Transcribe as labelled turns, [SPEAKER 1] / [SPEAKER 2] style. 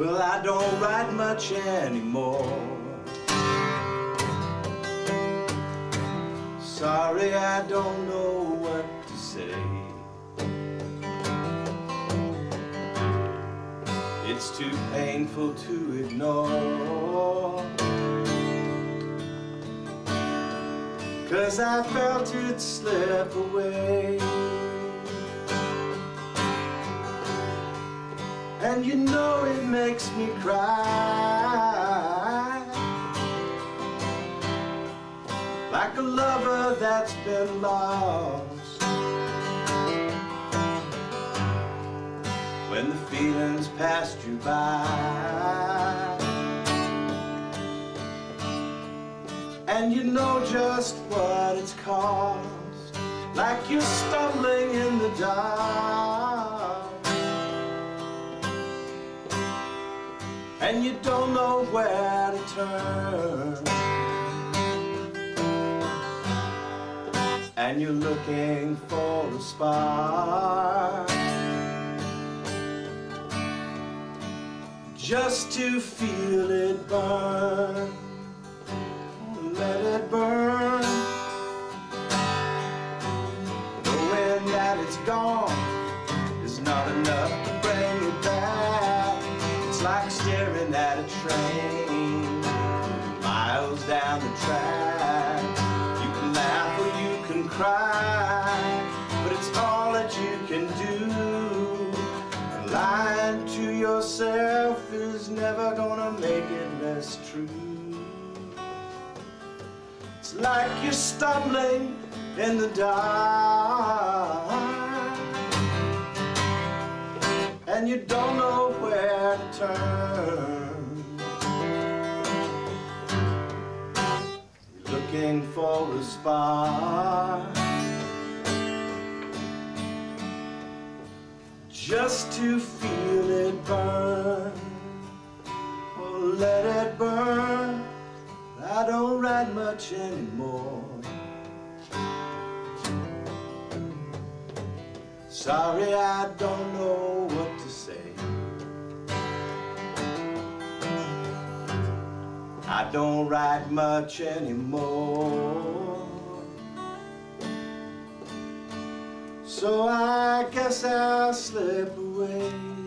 [SPEAKER 1] Well, I don't write much anymore. Sorry, I don't know what to say. It's too painful to ignore. Cause I felt it slip away. And you know it makes me cry. Like a lover that's been lost. When the feelings passed you by. And you know just what it's cost. Like you're stumbling in the dark and you don't know where to turn. And you're looking for a spark just to feel it burn. Let it burn, knowing that it's gone It's like staring at a train miles down the track. You can laugh or you can cry, but it's all that you can do. Lying to yourself is never gonna make it less true. It's like you're stumbling in the dark and you don't know where to turn. You're looking for a spark just to feel it burn. Oh, let it burn. I don't write much anymore. Sorry, I don't know say. I don't write much anymore. So I guess I'll slip away.